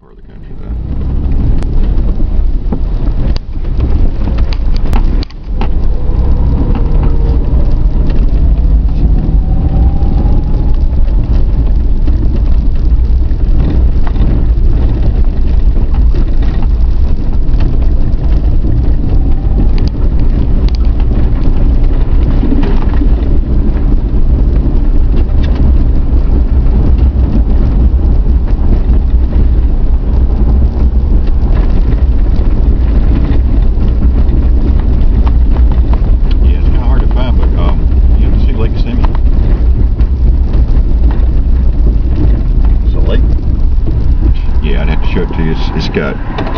part of the country, though. Yeah, it's kind of hard to find, but um, you have to see Lake Kissimmee. It's a lake. Yeah, I'd have to show it to you. It's, it's got.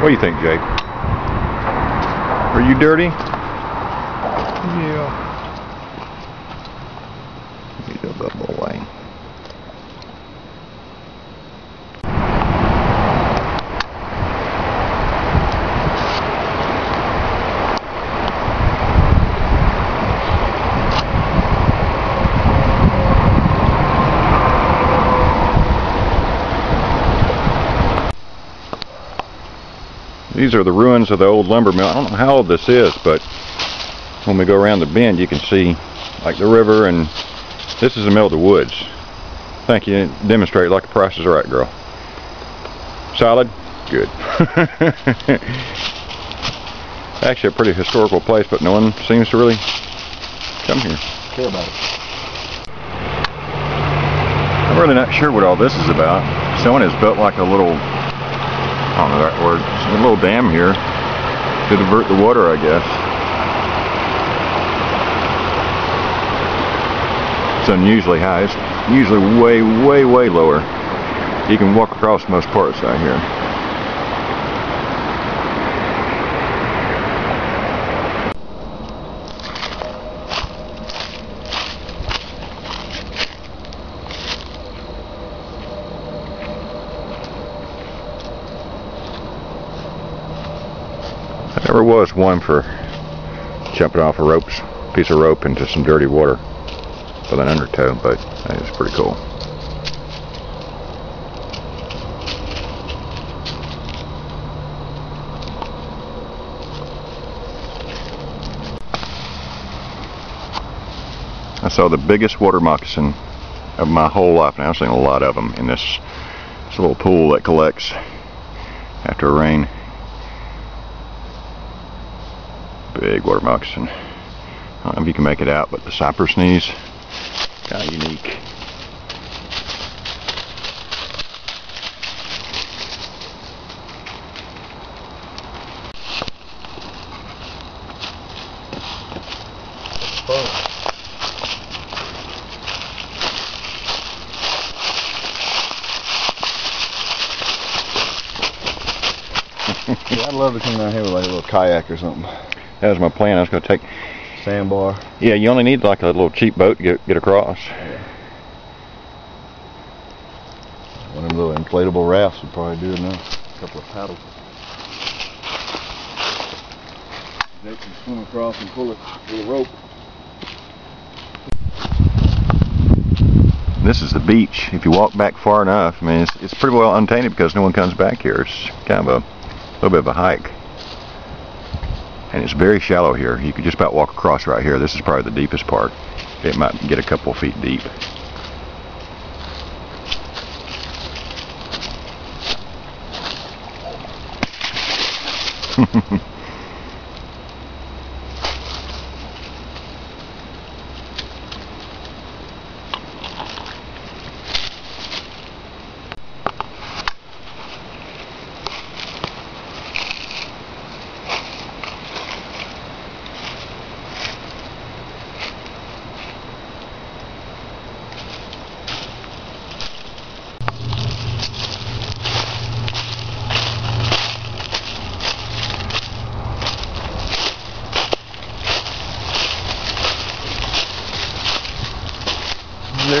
What do you think, Jake? Are you dirty? Yeah. Need a bubble lane. These are the ruins of the old lumber mill. I don't know how old this is, but when we go around the bend, you can see like the river, and this is the middle of the woods. Thank you. Demonstrate like the price is right, girl. Solid? Good. Actually, a pretty historical place, but no one seems to really come here. Care about it. I'm really not sure what all this is about. Someone has built like a little, I don't know that word, a little dam here to divert the water, I guess. It's unusually high. It's usually way, way, way lower. You can walk across most parts out here. There was one for jumping off a ropes, piece of rope into some dirty water with an undertow, but is pretty cool. I saw the biggest water moccasin of my whole life, and I've seen a lot of them in this, this little pool that collects after rain. Big water moccasin. I don't uh, know if you can make it out, but the cypress knees, kind of unique. Yeah, I'd love to come down here with like a little kayak or something. That was my plan. I was going to take. Sandbar. Yeah, you only need like a little cheap boat to get get across. One of them little inflatable rafts would probably do enough. A couple of paddles. They can swim across and pull it with a rope. This is the beach. If you walk back far enough, I mean, it's, it's pretty well untainted because no one comes back here. It's kind of a little bit of a hike. And it's very shallow here. You could just about walk across right here. This is probably the deepest part. It might get a couple feet deep.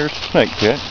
Snake Pit.